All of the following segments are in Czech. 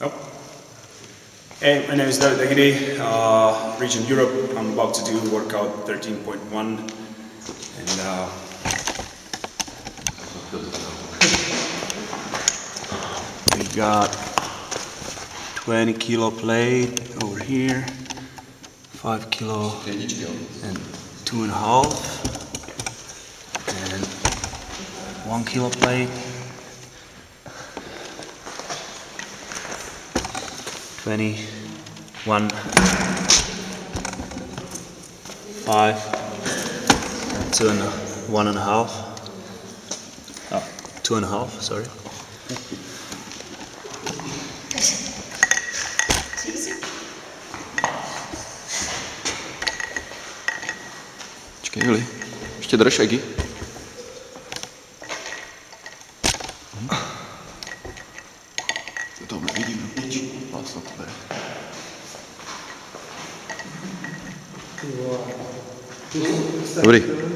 Oh. Hey, my name is David Agidi, uh, Region Europe. I'm about to do workout 13.1 and uh, we got 20 kilo plate over here, 5 kilo and two and a half and 1 kilo plate. 21 five two and one and a half oh, two and a half sorry Počkej, Juli. Ještě drž, Egi. Abrí.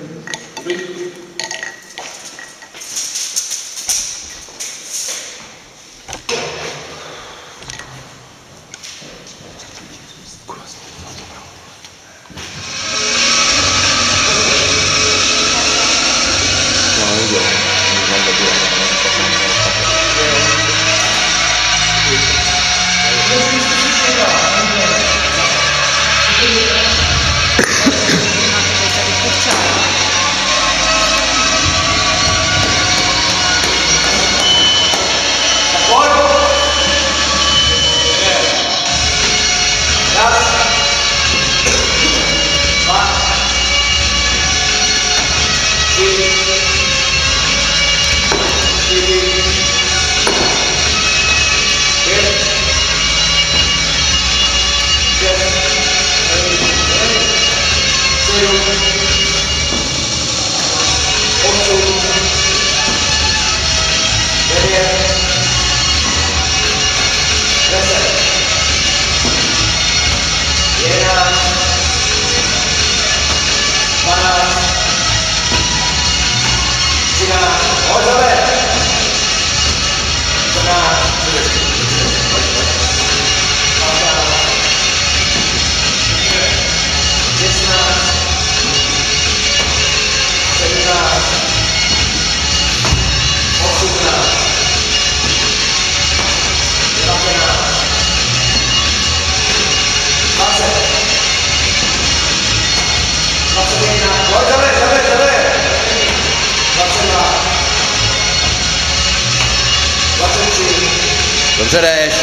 Dobře jdeš.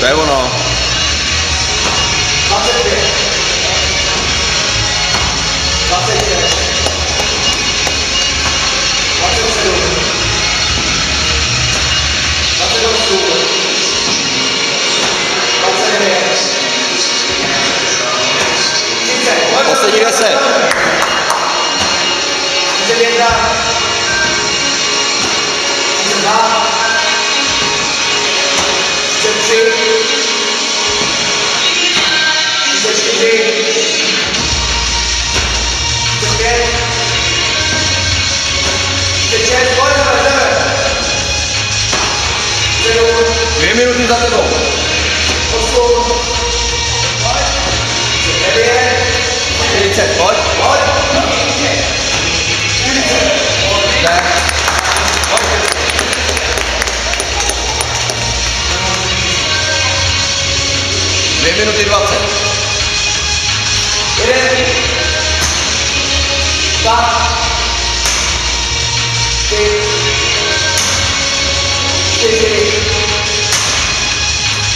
To je ono. 25. 25. poslední 10. Jedna. Dva. 외면을 닫아도 일체 것 외면을 뒤로 앞서 minuty za tebou. Čtyřicet, pojď.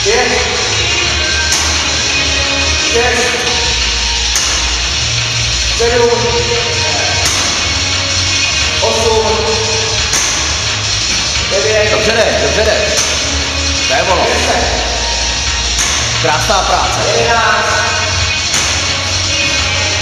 Tak. Dvě minuty dvacet. Dobře jdeš, dobře jdeš. To je ono. Krásná práce.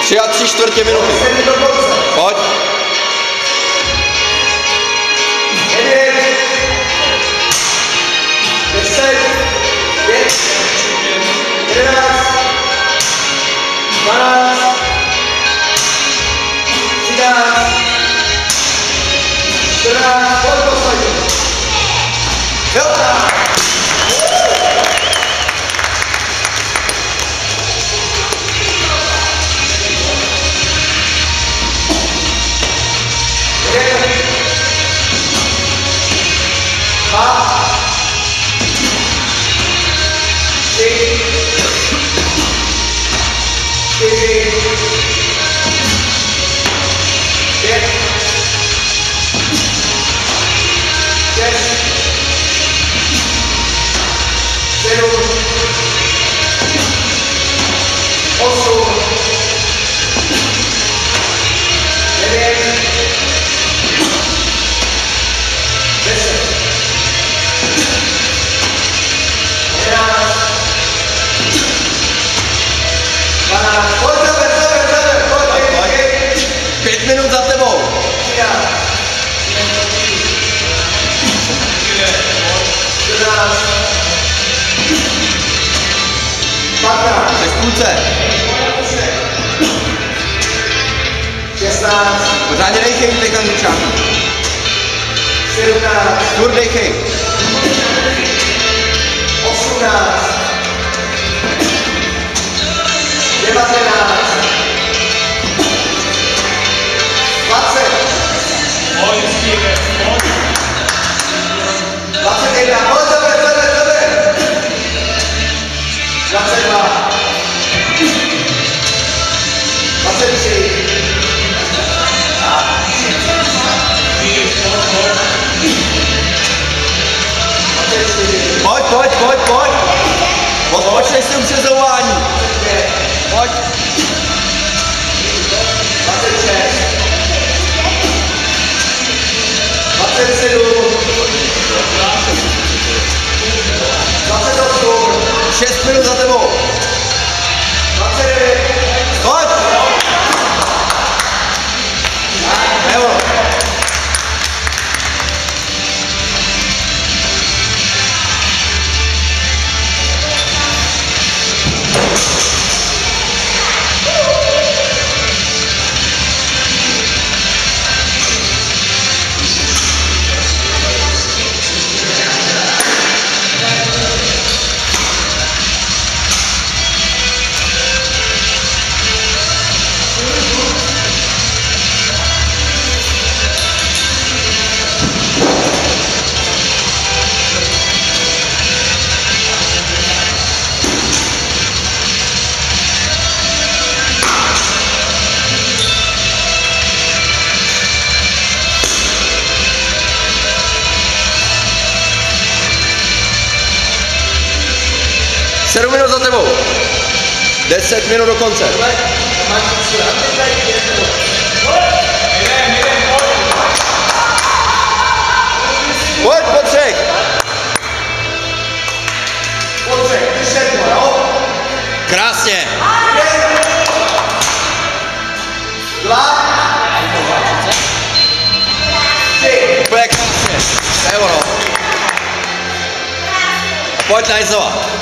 Třeba tři čtvrtě minuty. Pojď. Jedenáct, dvanáct, Eu... ruce. 16. Pořádně jim teď angličáka. 17. Furt 18. 19. 10 minut do konce. Pojď po třech. Krásně. Dva. Úplně krásně. Euro. Pojď najzovat.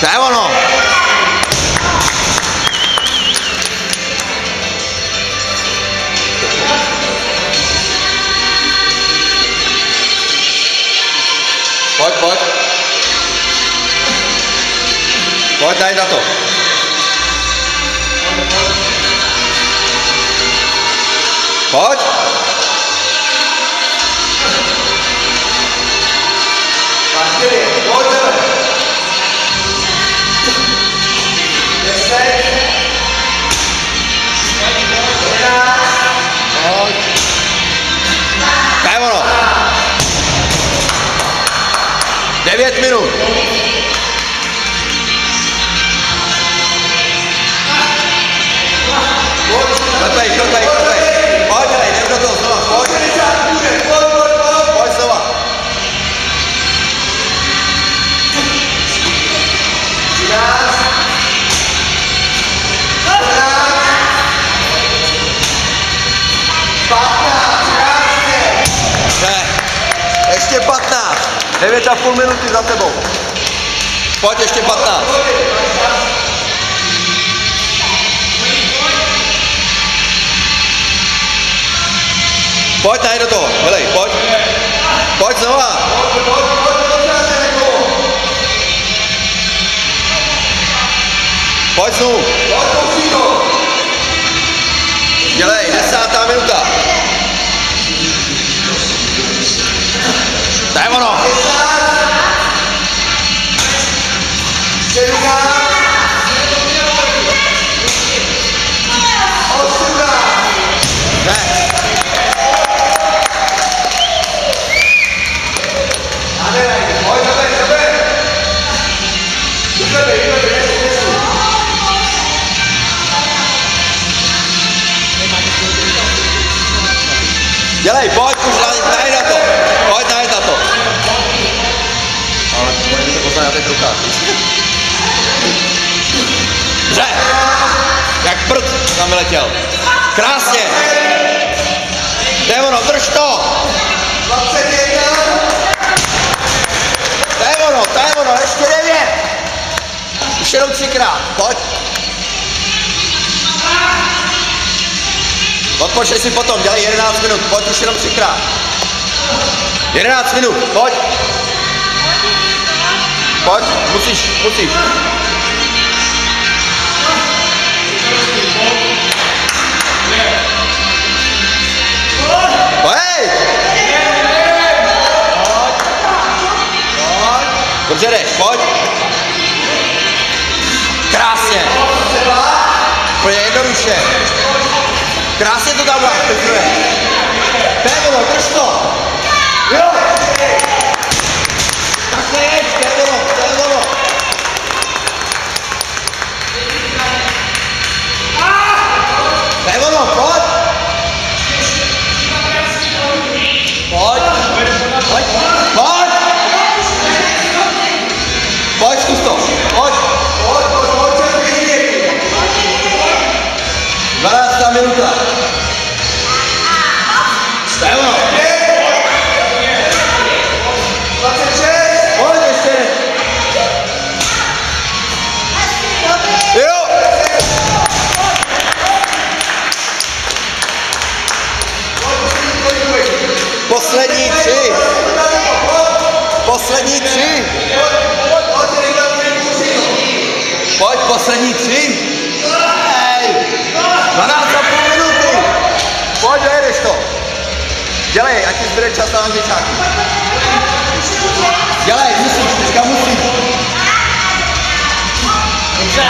Sai ou não? Pode, pode. Pode dar ainda, Tom. Pode? 7 minutos. Canta aí, canta aí, canta aí. Pode aí, lembra dos nomes, pode. minuto de bom. Pode este empatar. Pode, tá, doutor? Olha aí, pode. Pode não, ah. Pode não. E olha aí, nessa tá, mesmo tá. Tá, mano. Už na, najď na to. Pojď najď na to. Ale pojď to poznat na těch rukách. Dobře. Jak prd tam vyletěl. Krásně. To je ono, drž to. To je ono, to je ono, ještě devět. Už jenom třikrát, pojď. Odpočnej si potom, dělej 11 minut, pojď už jenom třikrát. 11 minut, pojď. Pojď, musíš, musíš. Pojď! Dobře jdeš, pojď. Krásně. Úplně jednoduše. Krásně to tam máš, Pega o outro, to. Poslední tři. Pojď, poslední tři. Hej. 12,5 minuty. Pojď, dojedeš to. Dělej, ať ti zbyde čas na angličáky. Dělej, musíš, teďka musíš. Dobře,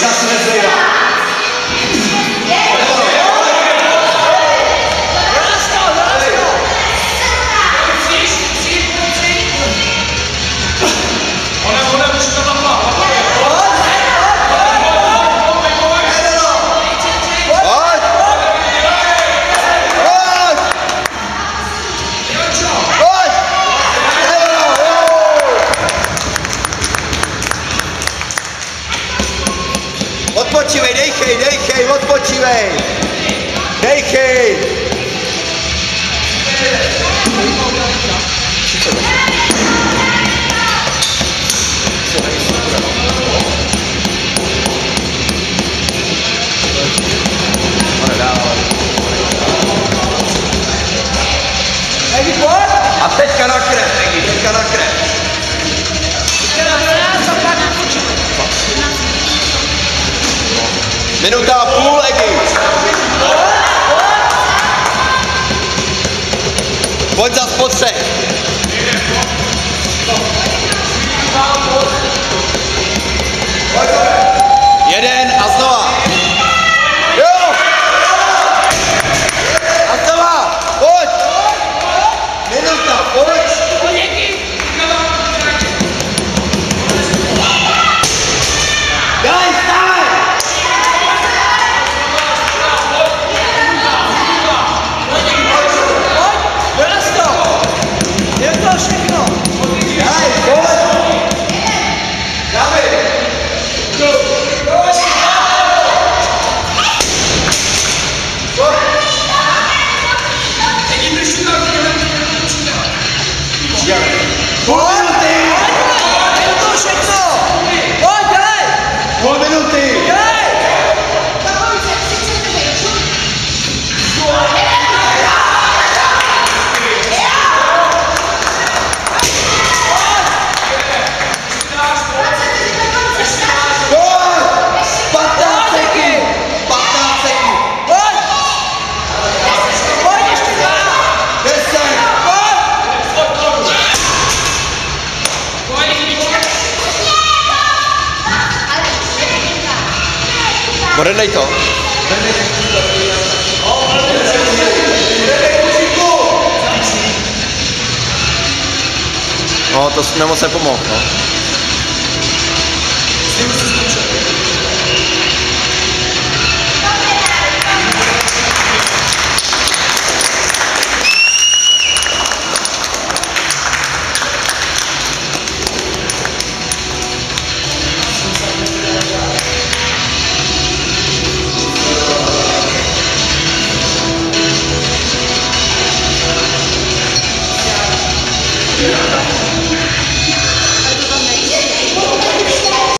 Just teďka na krev, Egi, teďka na krev. Minuta a půl, Egi. Pojď zas po třech. No, to jsme moc nepomohl, no.